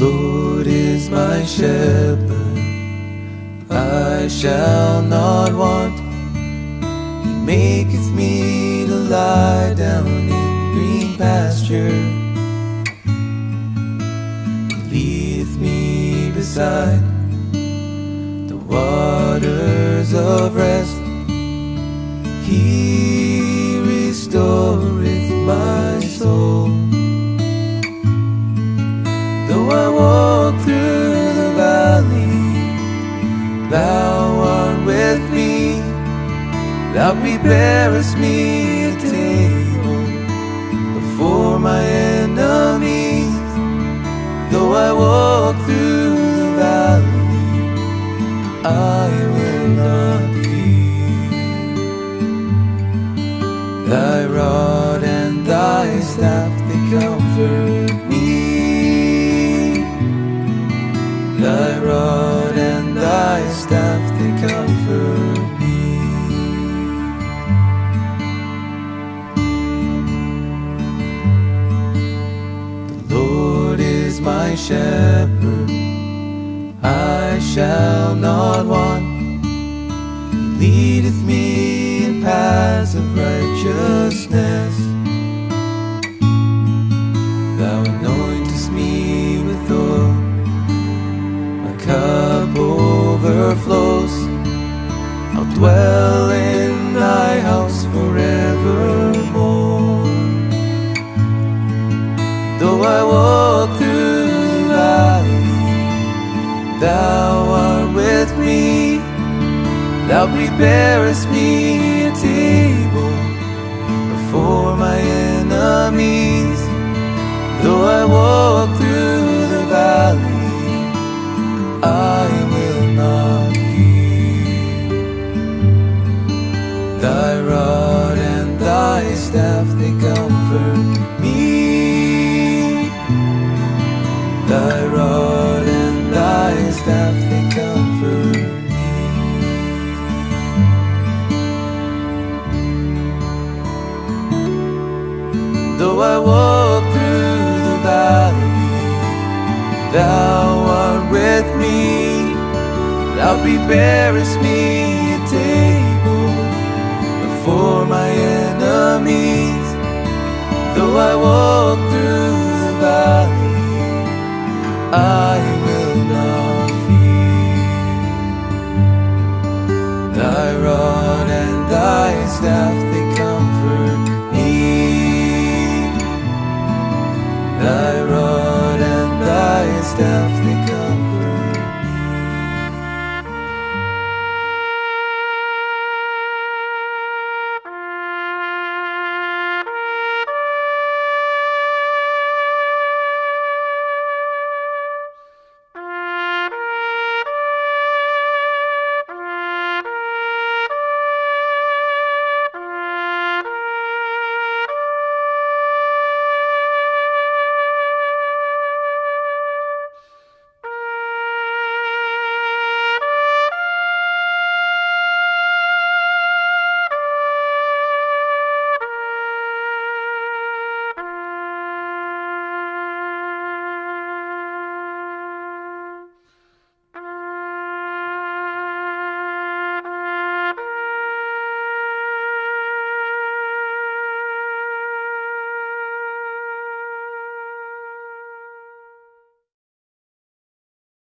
Lord is my shepherd, I shall not want. He maketh me to lie down in green pasture. He leadeth me beside the waters of rest. He Thou preparest me a table before my enemies. Though I walk through the valley, I will not fear. Thy rod and thy staff, they comfort me. Thy rod and thy staff, they comfort my shepherd, I shall not want. He leadeth me in paths of righteousness. Thou anointest me with oil, my cup overflows. I'll dwell in thy house forevermore. Though I walk through thou art with me. Thou preparest me a table before my enemies. Though I walk through the valley, I will not fear. Thy rod and thy staff, they comfort me. Though I walk through the valley, thou art with me. Thou preparest me stuff that goes